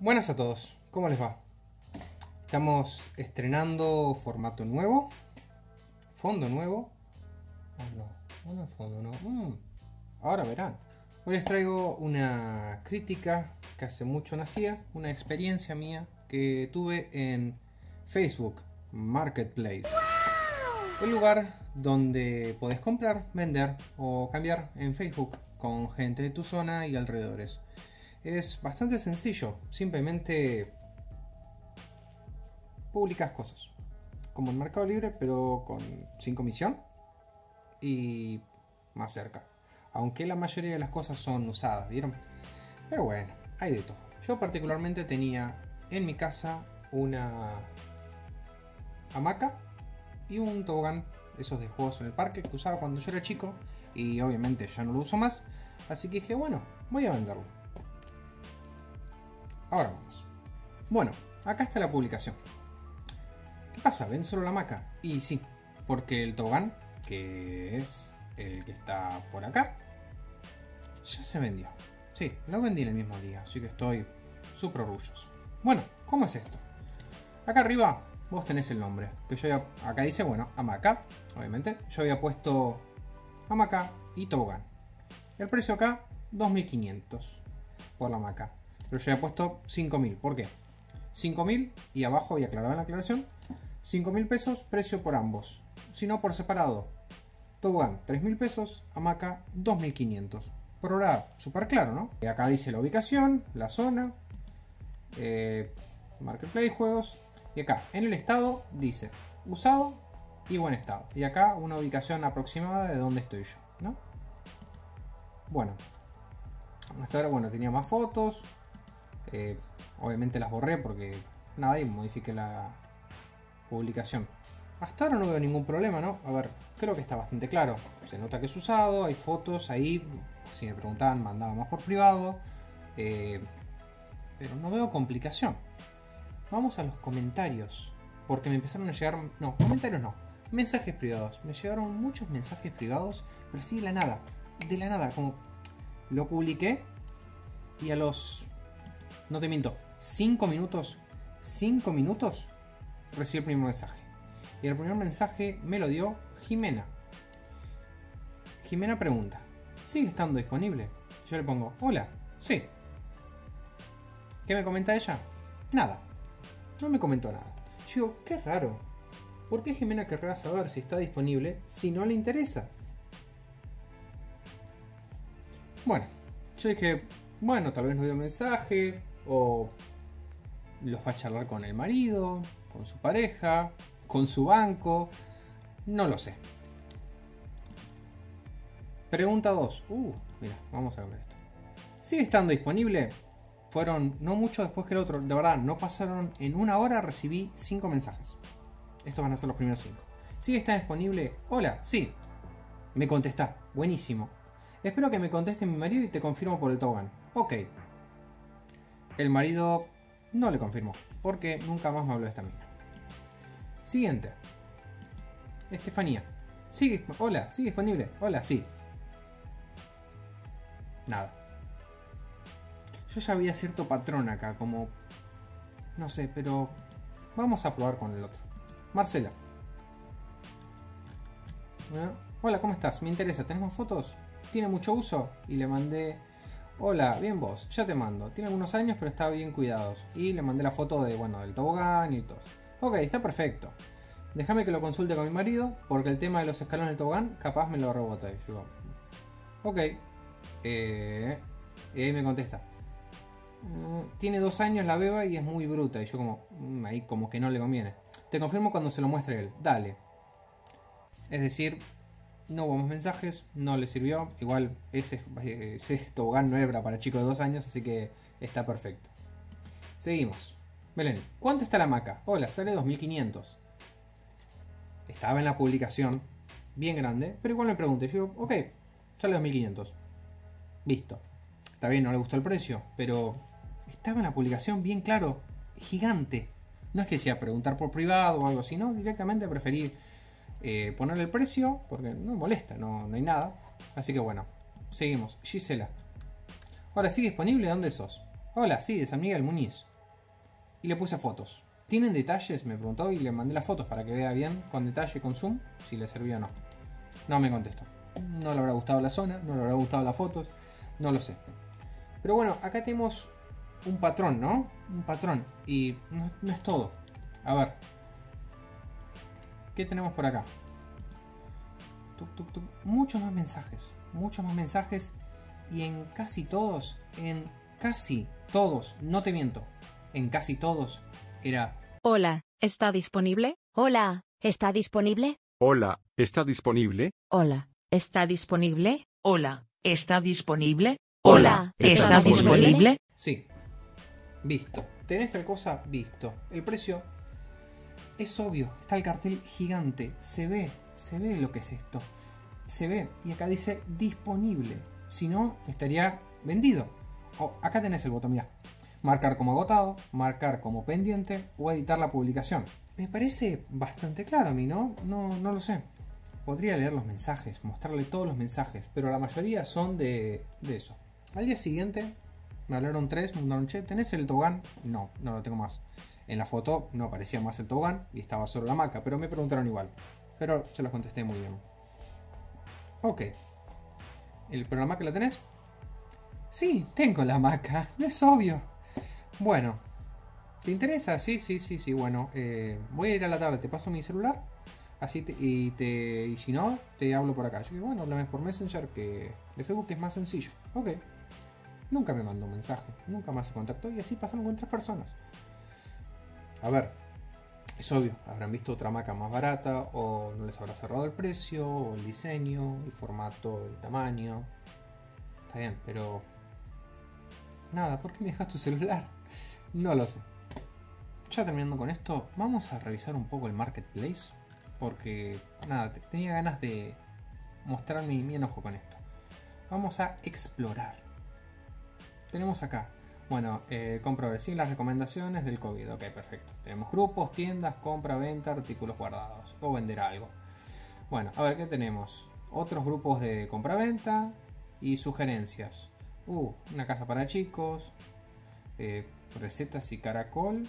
Buenas a todos, ¿cómo les va? Estamos estrenando formato nuevo, fondo nuevo. Ah, no, no fondo, no. Mm, ahora verán. Hoy les traigo una crítica que hace mucho nacía, una experiencia mía que tuve en Facebook Marketplace. El lugar donde podés comprar, vender o cambiar en Facebook con gente de tu zona y alrededores. Es bastante sencillo, simplemente publicas cosas. Como en Mercado Libre, pero con sin comisión y más cerca. Aunque la mayoría de las cosas son usadas, ¿vieron? Pero bueno, hay de todo. Yo particularmente tenía en mi casa una hamaca y un tobogán, esos de juegos en el parque que usaba cuando yo era chico y obviamente ya no lo uso más. Así que dije, bueno, voy a venderlo. Ahora vamos. Bueno, acá está la publicación. ¿Qué pasa? ¿Ven solo la hamaca? Y sí, porque el tobogán, que es el que está por acá, ya se vendió. Sí, lo vendí en el mismo día, así que estoy súper orgulloso. Bueno, ¿cómo es esto? Acá arriba vos tenés el nombre. Que yo acá dice, bueno, hamaca, obviamente. Yo había puesto hamaca y tobogán. El precio acá, 2500 por la hamaca. Pero yo había puesto 5000. ¿Por qué? 5000 y abajo había aclarado en la aclaración. 5000 pesos, precio por ambos. Si no, por separado. Tobogán, 3000 pesos. Hamaca, 2500. Por ahora, súper claro, ¿no? Y acá dice la ubicación, la zona, eh, Marketplace, juegos. Y acá, en el estado, dice usado y buen estado. Y acá una ubicación aproximada de dónde estoy yo, ¿no? Bueno, hasta ahora, bueno, tenía más fotos, eh, obviamente las borré porque nada, y modifiqué la publicación. Hasta ahora no veo ningún problema, ¿no? A ver, creo que está bastante claro. Se nota que es usado, hay fotos ahí. Si me preguntaban, mandaba más por privado. Eh, pero no veo complicación. Vamos a los comentarios. Porque me empezaron a llegar. No, comentarios no. Mensajes privados. Me llegaron muchos mensajes privados, pero así de la nada. De la nada, como lo publiqué. Y a los no te miento, 5 minutos, 5 minutos recibí el primer mensaje. Y el primer mensaje me lo dio Jimena. Jimena pregunta, ¿sigue estando disponible? Yo le pongo, hola, sí. ¿Qué me comenta ella? Nada. No me comentó nada. Yo digo, qué raro. ¿Por qué Jimena querrá saber si está disponible si no le interesa? Bueno, yo dije, bueno, tal vez no dio mensaje, o los va a charlar con el marido, con su pareja, con su banco, no lo sé. Pregunta 2. Uh, mira, vamos a ver esto. ¿Sigue estando disponible? Fueron no mucho después que el otro. De verdad, no pasaron en una hora, recibí 5 mensajes. Estos van a ser los primeros 5. ¿Sigue estando disponible? Hola, sí. Me contesta. Buenísimo. Espero que me conteste mi marido y te confirmo por el Togan. Ok. El marido no le confirmó, porque nunca más me habló de esta mina. Siguiente. Estefanía. ¿Sigue? Hola, ¿sigue disponible? Hola, sí. Nada. Yo ya había cierto patrón acá, como... No sé, pero... Vamos a probar con el otro. Marcela. Hola, ¿cómo estás? Me interesa. ¿Tenemos fotos? ¿Tiene mucho uso? Y le mandé Hola, bien vos, ya te mando. Tiene algunos años, pero está bien cuidados. Y le mandé la foto de, bueno, del tobogán y todo. Ok, está perfecto. Déjame que lo consulte con mi marido, porque el tema de los escalones del tobogán capaz me lo rebota. Y yo, ok. Eh, y ahí me contesta. Mm, tiene dos años la beba y es muy bruta. Y yo como, mm, ahí como que no le conviene. Te confirmo cuando se lo muestre él. Dale. Es decir, no hubo más mensajes, no le sirvió. Igual ese, ese tobogán no era para chicos de dos años, así que está perfecto. Seguimos. Belén, ¿cuánto está la maca? Hola, sale 2500. Estaba en la publicación, bien grande, pero igual me pregunté. Yo, ok, sale 2500. Listo. Está bien, no le gustó el precio, pero estaba en la publicación bien claro, gigante. No es que sea preguntar por privado o algo así, no, directamente preferí eh, ponerle el precio, porque no molesta, no, hay nada. Así que bueno, seguimos. Gisela. Ahora, ¿sigue disponible? ¿Dónde sos? Hola, sí, de San Miguel Muñiz. Y le puse fotos. ¿Tienen detalles? Me preguntó y le mandé las fotos para que vea bien, con detalle, con zoom, si le servía o no. No me contestó. No le habrá gustado la zona, no le habrá gustado las fotos, no lo sé. Pero bueno, acá tenemos un patrón, ¿no? Un patrón. Y no, es todo. A ver. ¿Qué tenemos por acá? Muchos más mensajes. Muchos más mensajes. Y en casi todos, en casi todos, no te miento, en casi todos era... Hola, ¿está disponible? Hola, ¿está disponible? Hola, ¿está disponible? Hola, ¿está disponible? Hola, ¿está disponible? Hola, ¿está disponible? Sí. Visto. ¿Tenés tal cosa? Visto. El precio es obvio. Está el cartel gigante. Se ve. Se ve lo que es esto. Se ve. Y acá dice disponible. Si no, estaría vendido. Oh, acá tenés el botón, mira. Marcar como agotado, marcar como pendiente o editar la publicación. Me parece bastante claro a mí, ¿no? No, no lo sé. Podría leer los mensajes, mostrarle todos los mensajes, pero la mayoría son de, eso. Al día siguiente me hablaron tres, me mandaron, che, ¿tenés el tobogán? No, no lo tengo más. En la foto no aparecía más el tobogán y estaba solo la maca, pero me preguntaron igual. Pero se los contesté muy bien. Ok. ¿El programa que la tenés? Sí, tengo la maca, es obvio. Bueno, ¿te interesa? Sí, sí, sí, sí. Bueno, eh, voy a ir a la tarde, te paso mi celular. Así y, te, y si no, te hablo por acá. Yo digo, bueno, háblame por Messenger, que de Facebook es más sencillo. Ok. Nunca me mandó un mensaje, nunca más se contactó y así pasaron con tres personas. A ver, es obvio, habrán visto otra maca más barata o no les habrá cerrado el precio o el diseño, el formato, el tamaño. Está bien, pero... Nada, ¿por qué me dejas tu celular? No lo sé. Ya terminando con esto, vamos a revisar un poco el marketplace. Porque, nada, tenía ganas de mostrar mi, mi enojo con esto. Vamos a explorar tenemos acá. Bueno, eh, compra sin las recomendaciones del COVID. Ok, perfecto. Tenemos grupos, tiendas, compra, venta, artículos guardados. O vender algo. Bueno, a ver qué tenemos. Otros grupos de compra-venta y sugerencias. Uh, una casa para chicos. Eh, recetas y caracol.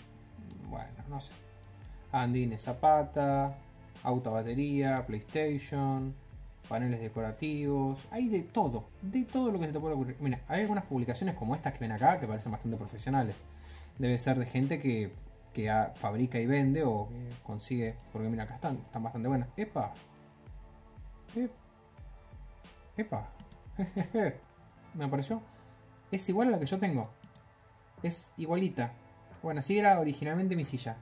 Bueno, no sé. Andine Zapata. Auto batería, PlayStation paneles decorativos, hay de todo, de todo lo que se te puede ocurrir. Mira, hay algunas publicaciones como estas que ven acá que parecen bastante profesionales. Debe ser de gente que, que fabrica y vende o que consigue, porque mira, acá están, están bastante buenas. Epa, epa, me apareció. Es igual a la que yo tengo. Es igualita. Bueno, así era originalmente mi silla.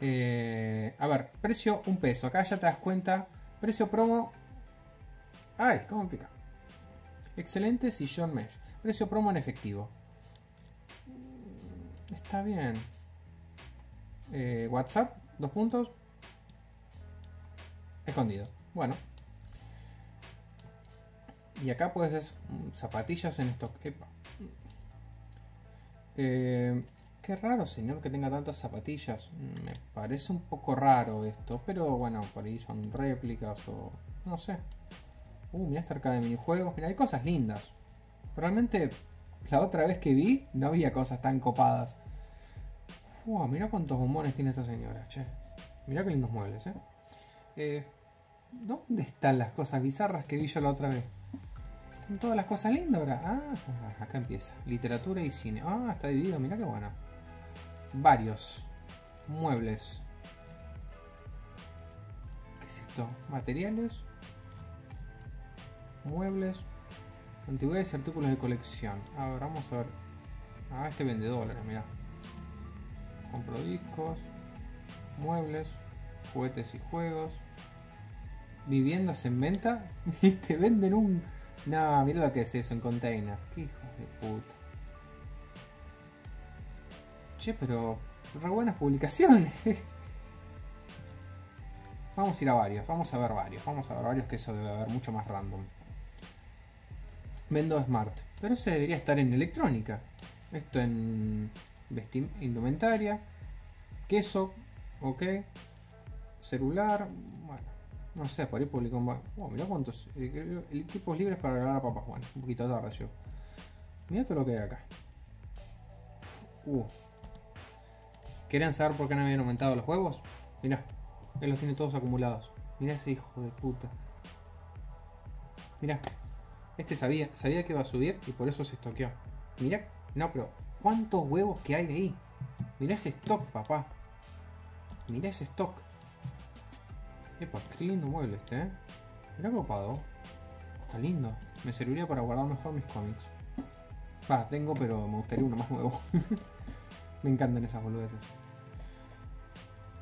Eh, a ver, precio un peso. Acá ya te das cuenta. Precio promo Ay, ¿cómo pica? Excelente sillón mesh. Precio promo en efectivo. Mm, está bien. Eh, WhatsApp, dos puntos. Escondido. Bueno. Y acá puedes zapatillas en stock. Eh, qué raro, señor, que tenga tantas zapatillas. Me parece un poco raro esto. Pero bueno, por ahí son réplicas o... No sé. Uh, mira cerca de minijuegos. Mira, hay cosas lindas. Realmente, la otra vez que vi, no había cosas tan copadas. Mira cuántos bombones tiene esta señora, che. Mira qué lindos muebles, eh. eh. ¿Dónde están las cosas bizarras que vi yo la otra vez? Están todas las cosas lindas ahora. Ah, acá empieza. Literatura y cine. Ah, está dividido, mira qué bueno. Varios muebles. ¿Qué es esto? Materiales muebles, antigüedades y artículos de colección. A ver, vamos a ver. Ah, este vende dólares, mira. Compro discos, muebles, juguetes y juegos. Viviendas en venta. Y te venden un. No, mira lo que es eso en container. Qué hijos de puta. Che, pero. Re buenas publicaciones. Vamos a ir a varios, vamos a ver varios, vamos a ver varios que eso debe haber mucho más random. Vendo Smart. Pero se debería estar en electrónica. Esto en indumentaria. Queso. Ok. Celular. Bueno. No sé, por ahí publicó un... Oh, mirá cuántos equipos libres para grabar papas. Bueno, un poquito tarde yo. Mira todo lo que hay acá. Uh. ¿Querían saber por qué no habían aumentado los huevos? Mirá, él los tiene todos acumulados. Mirá ese hijo de puta. Mirá. Este sabía, sabía que iba a subir y por eso se estoqueó. Mirá, no, pero ¿cuántos huevos que hay ahí? Mirá ese stock, papá. Mirá ese stock. Epa, qué lindo mueble este, eh. Mirá copado. Está lindo. Me serviría para guardar mejor mis cómics. Va, tengo, pero me gustaría uno más nuevo. me encantan esas boludeces.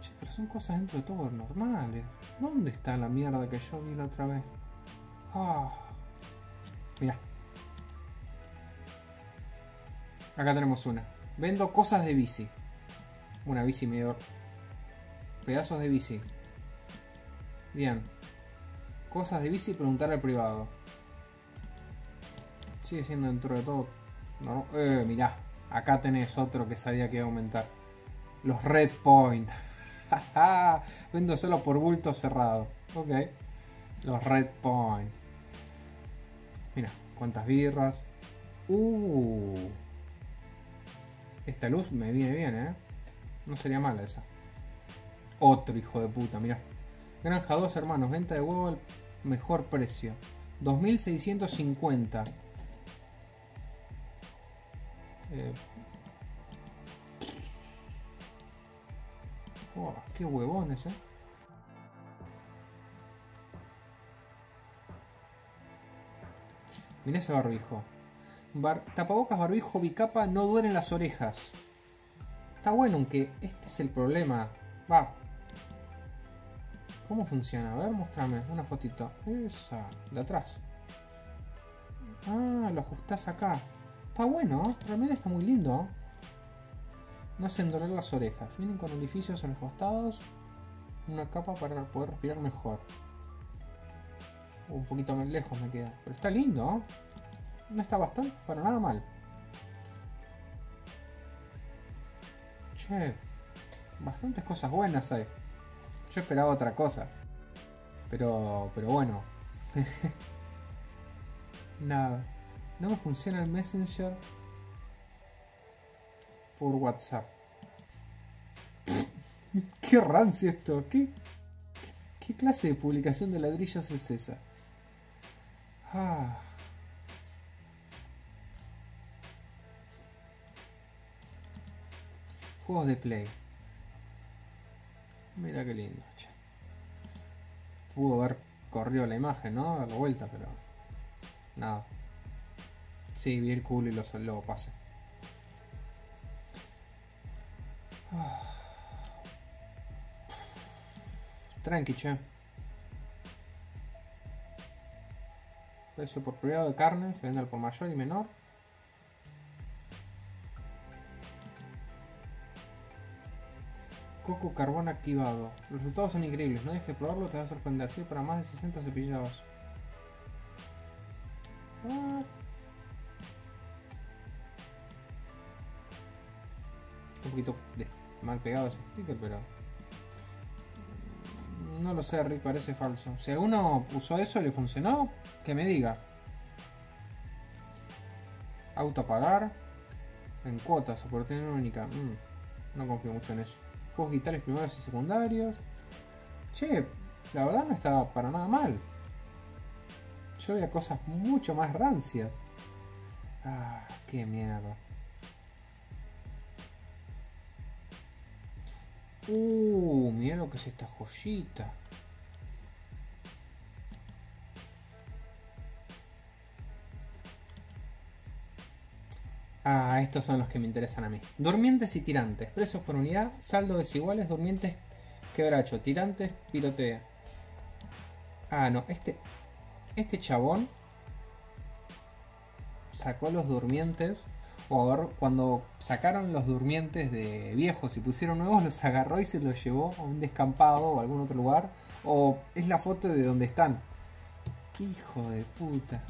Che, pero son cosas dentro de todo normales. ¿Dónde está la mierda que yo vi la otra vez? Ah. Mira. Acá tenemos una. Vendo cosas de bici. Una bici medio. Pedazos de bici. Bien. Cosas de bici, preguntar al privado. Sigue siendo dentro de todo. No, eh, mirá. Acá tenés otro que sabía que iba a aumentar. Los Red Point. Vendo solo por bulto cerrado. Ok. Los Red Point. Mira, cuántas birras. Uh. Esta luz me viene bien, ¿eh? No sería mala esa. Otro hijo de puta, mira. Granja 2 hermanos, venta de huevo al mejor precio. 2650. Eh. Oh, qué huevones, eh. Mira ese barbijo. Bar- tapabocas, barbijo, bicapa, no duelen las orejas. Está bueno, aunque este es el problema. Va. ¿Cómo funciona? A ver, mostrame una fotito. Esa, de atrás. Ah, lo ajustás acá. Está bueno, ¿eh? realmente está muy lindo. No hacen doler las orejas. Vienen con orificios a los costados. Una capa para poder respirar mejor. Un poquito más lejos me queda. Pero está lindo, ¿eh? No está bastante, para nada mal. Che, bastantes cosas buenas hay. Yo esperaba otra cosa. Pero, pero bueno. Nada. No me funciona el Messenger por WhatsApp. Qué rancio esto. ¿Qué, ¿Qué clase de publicación de ladrillos es esa? Ah. Juegos de Play. Mira qué lindo. che. Pudo haber corrido la imagen, ¿no? Dar la vuelta, pero. Nada. Sí, vi el culo y lo, lo pasé. Ah. Tranqui, che. Precio por privado de carne, se vende al por mayor y menor. Coco carbón activado. Los resultados son increíbles, no dejes de probarlo, te va a sorprender. Sí, para más de 60 cepillados. Un poquito mal pegado ese sticker, pero. No lo sé, Rick, parece falso. Si alguno usó eso y le funcionó, que me diga. Auto apagar. En cuotas, oportunidad única. Mm, no confío mucho en eso. Juegos digitales primarios y secundarios. Che, la verdad no estaba para nada mal. Yo veía cosas mucho más rancias. Ah, qué mierda. Uh, mira lo que es esta joyita. Ah, estos son los que me interesan a mí. Durmientes y tirantes. Precios por unidad, saldo desiguales, durmientes quebracho, tirantes pirotea. Ah, no, este. Este chabón sacó los durmientes. Cuando sacaron los durmientes de viejos y pusieron nuevos, los agarró y se los llevó a un descampado o algún otro lugar. O es la foto de donde están. ¡Qué hijo de puta!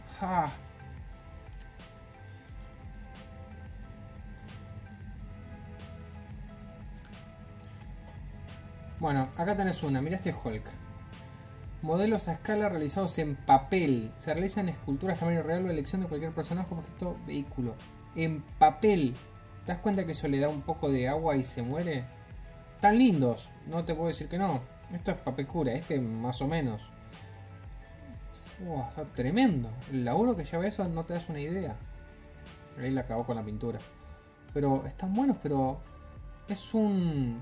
Bueno, acá tenés una, mira este Hulk. Modelos a escala realizados en papel. Se realizan esculturas tamaño real o elección de cualquier personaje, objeto, vehículo. En papel. ¿Te das cuenta que eso le da un poco de agua y se muere? Tan lindos, no te puedo decir que no. Esto es papel cura, este más o menos. Wow, está tremendo. El laburo que lleva eso no te das una idea. Ahí la acabó con la pintura. Pero están buenos, pero es un.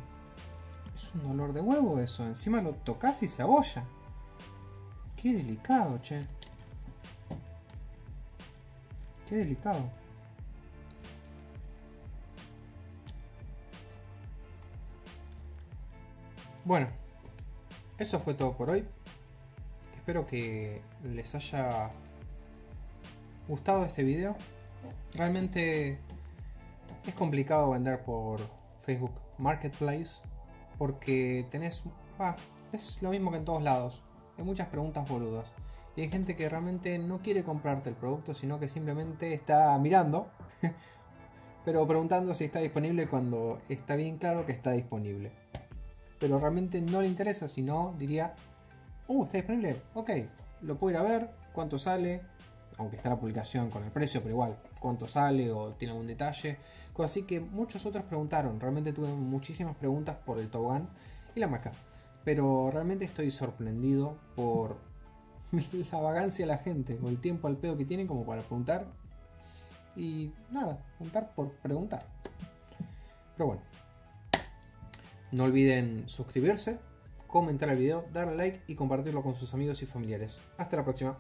Es un dolor de huevo eso. Encima lo tocas y se abolla. Qué delicado, che. Qué delicado. Bueno, eso fue todo por hoy. Espero que les haya gustado este video. Realmente es complicado vender por Facebook Marketplace porque tenés... Es lo mismo que en todos lados. Hay muchas preguntas boludas. Y hay gente que realmente no quiere comprarte el producto, sino que simplemente está mirando, pero preguntando si está disponible cuando está bien claro que está disponible. Pero realmente no le interesa, sino diría, uh, está disponible, ok, lo puedo ir a ver, cuánto sale, aunque está la publicación con el precio, pero igual, cuánto sale o tiene algún detalle. Así que muchos otros preguntaron, realmente tuve muchísimas preguntas por el tobogán y la maca. Pero realmente estoy sorprendido por la vagancia de la gente o el tiempo al pedo que tienen como para preguntar. Y nada, preguntar por preguntar. Pero bueno. No olviden suscribirse, comentar el video, darle like y compartirlo con sus amigos y familiares. Hasta la próxima.